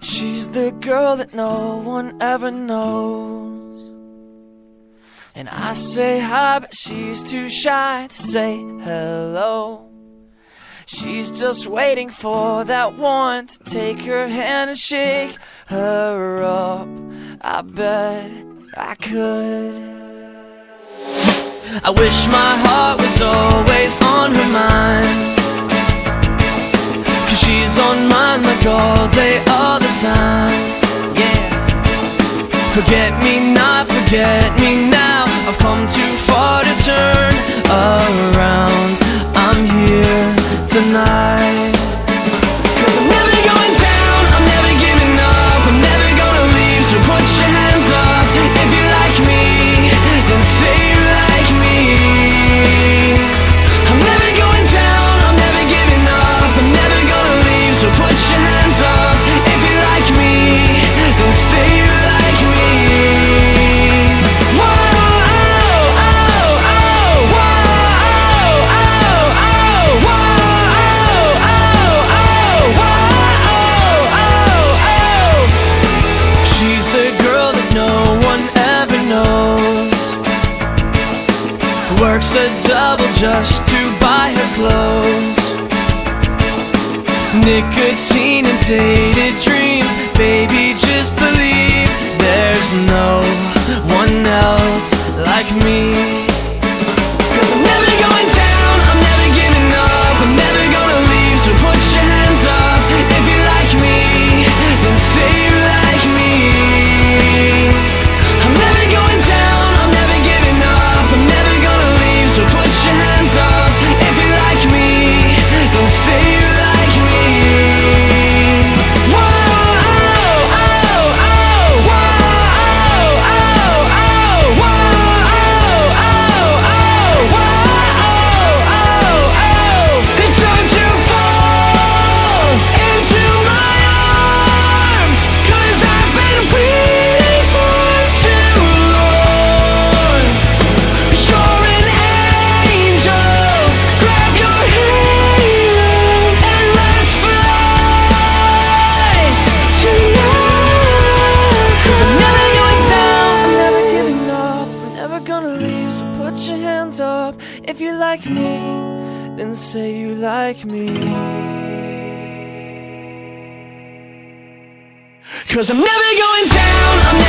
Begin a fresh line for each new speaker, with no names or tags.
She's the girl that no one ever knows. And I say hi, but she's too shy to say hello. She's just waiting for that one to take her hand and shake her up. I bet I could. I wish my heart was always on her mind. Cause she's on mine like all day, all the time. Yeah. Forget me not, forget me now. I've come too far to turn around. Works a double just to buy her clothes. Nicotine and faded dreams. Gonna leave. So put your hands up if you like me, then say you like me. Cause I'm never going down, I'm.